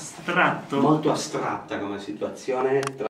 Astratto. Molto astratta come situazione,